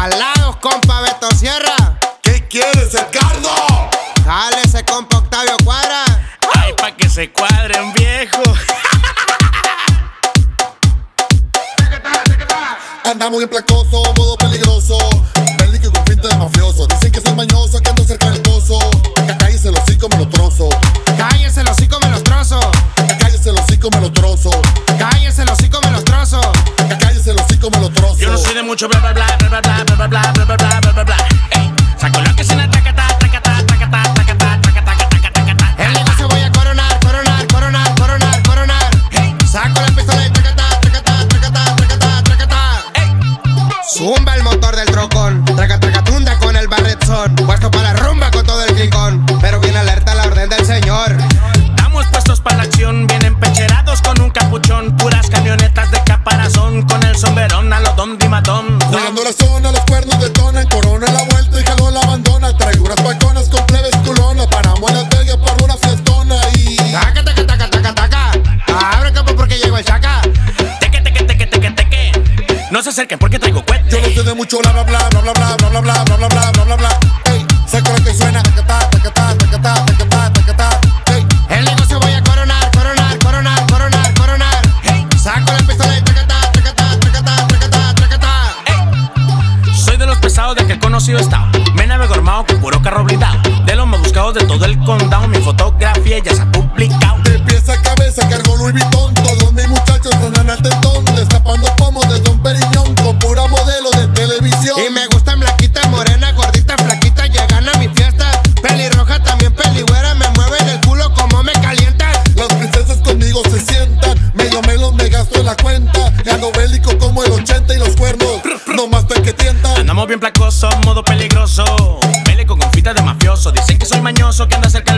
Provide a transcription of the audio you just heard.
Jalados, compa Beto Sierra. ¿Qué quieres, Edgardo? ese compa Octavio Cuadra. Ay, pa' que se cuadren, viejo. Andamos bien placoso, modo peligroso. Bélico con pinta de mafioso. Dicen que soy mañoso, que ando cerca del pozo. Acá cállese los hocico, me lo trozo. Cállese los hocico, me los trozo. Acá cállese los hocico, me lo trozo. Cállese los hocico, me los trozo. Acá cállese los hocico, me lo trozo. Yo no soy de mucho bla caparazón, con el sombrerón a lo don dimatón. Jugando la zona, los cuernos detonan. Corona la vuelta y jalón la abandona. Traigo unas balconas con plebes culonas. Paramos en la Vegas por una fiestona y. Taca, taca, taca, taca, taca. Abre campo porque llegó el chaca. Teque, teque, teque, teque, teque. No se acerquen porque traigo Yo no cuete. sé de mucho bla bla bla bla bla bla bla bla bla bla bla bla bla conocido estado. Me navego armado con puro carro blindado. De los más buscados de todo el condado. Mi fotografía ya se ha publicado. de pies a cabeza cargo Louis Vuitton. Todos mis muchachos andan al tentón. Destapando pomos de Don Periñón. Con pura modelo de televisión. Y me gustan blanquita, morena, gordita, flaquita, llegan a mi fiesta. Pelirroja, también peligüera, me mueven el culo como me calientan. Las princesas conmigo se sientan. Medio melón me gasto en la cuenta. Ando bélico bien placosos, modo peligroso. Pele con confita de mafioso. Dicen que soy mañoso, que anda cerca